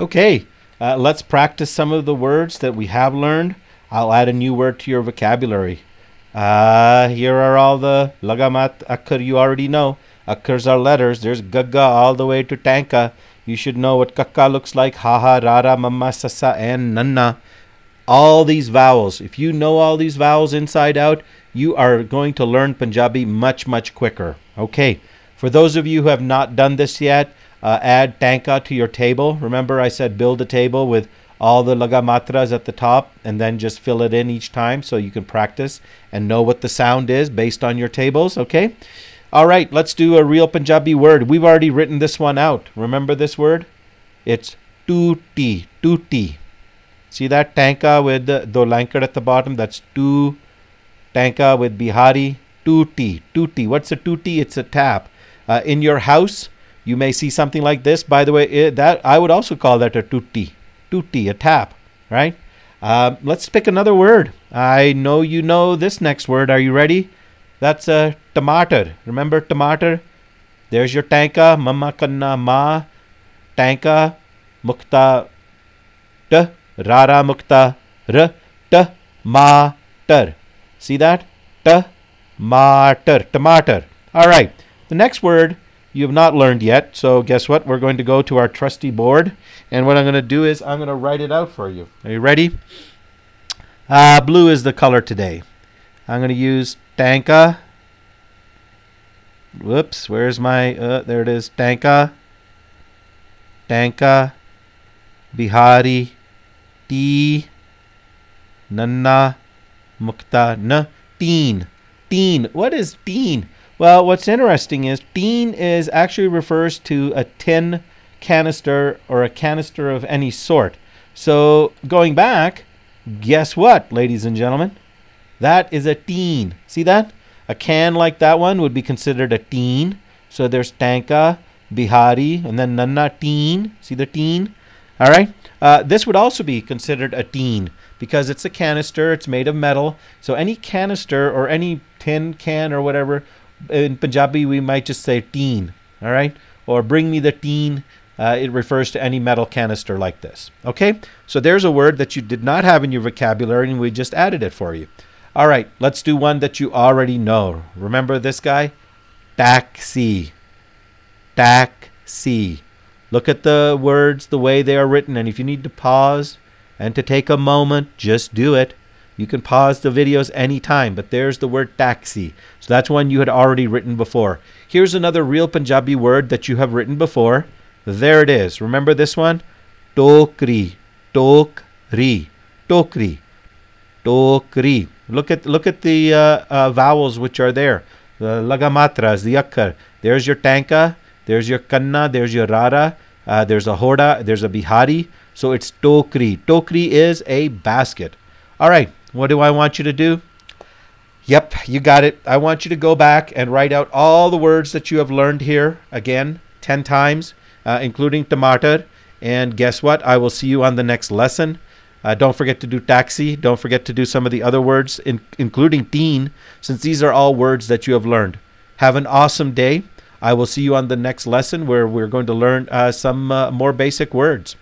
Okay, uh, let's practice some of the words that we have learned. I'll add a new word to your vocabulary. Uh, here are all the lagamat akkar you already know. Akkars are letters. There's gaga all the way to tanka. You should know what kakka looks like. Haha, rara, mama, sasa, and nanna. All these vowels. If you know all these vowels inside out, you are going to learn Punjabi much, much quicker. Okay, for those of you who have not done this yet, uh, add tanka to your table. Remember, I said build a table with all the lagamatras at the top and then just fill it in each time so you can practice and know what the sound is based on your tables. Okay? All right, let's do a real Punjabi word. We've already written this one out. Remember this word? It's tuti, tuti. See that tanka with the dolankar at the bottom? That's tu. Tanka with Bihari. Tuti, tuti. What's a tuti? It's a tap. Uh, in your house, you may see something like this. By the way, it, that I would also call that a tutti, tutti, a tap, right? Uh, let's pick another word. I know you know this next word. Are you ready? That's a tomato. Remember tomato? There's your tanka, mama kanna ma, tanka, mukta, t, rara mukta, r, t, ma, ter. See that? T, ma, ter, tomato. All right. The next word you have not learned yet. So guess what? We're going to go to our trusty board. And what I'm going to do is I'm going to write it out for you. Are you ready? Uh, blue is the color today. I'm going to use Tanka. Whoops, where's my, uh, there it is, Tanka. Tanka. Bihari. T. Nanna. Mukta. N. Teen. Teen. What is teen? Well, what's interesting is teen is actually refers to a tin canister or a canister of any sort. So going back, guess what, ladies and gentlemen? That is a teen. See that? A can like that one would be considered a teen. So there's tanka, bihari, and then nanna teen. See the teen? All right. Uh, this would also be considered a teen because it's a canister. It's made of metal. So any canister or any tin can or whatever in Punjabi, we might just say teen, all right? Or bring me the teen. Uh, it refers to any metal canister like this. Okay? So there's a word that you did not have in your vocabulary, and we just added it for you. All right, let's do one that you already know. Remember this guy? Taxi. Taxi. Look at the words, the way they are written, and if you need to pause and to take a moment, just do it. You can pause the videos anytime, but there's the word taxi. So that's one you had already written before. Here's another real Punjabi word that you have written before. There it is. Remember this one? Tokri. Tokri. Tokri. Tokri. Look at look at the uh, uh, vowels which are there. The lagamatras, the akkar. There's your tanka. There's your kanna. There's your rara. Uh, there's a hoda. There's a bihari. So it's tokri. Tokri is a basket. All right. What do I want you to do? Yep, you got it. I want you to go back and write out all the words that you have learned here again 10 times, uh, including tomato. And guess what? I will see you on the next lesson. Uh, don't forget to do taxi. Don't forget to do some of the other words, in, including teen, since these are all words that you have learned. Have an awesome day. I will see you on the next lesson where we're going to learn uh, some uh, more basic words.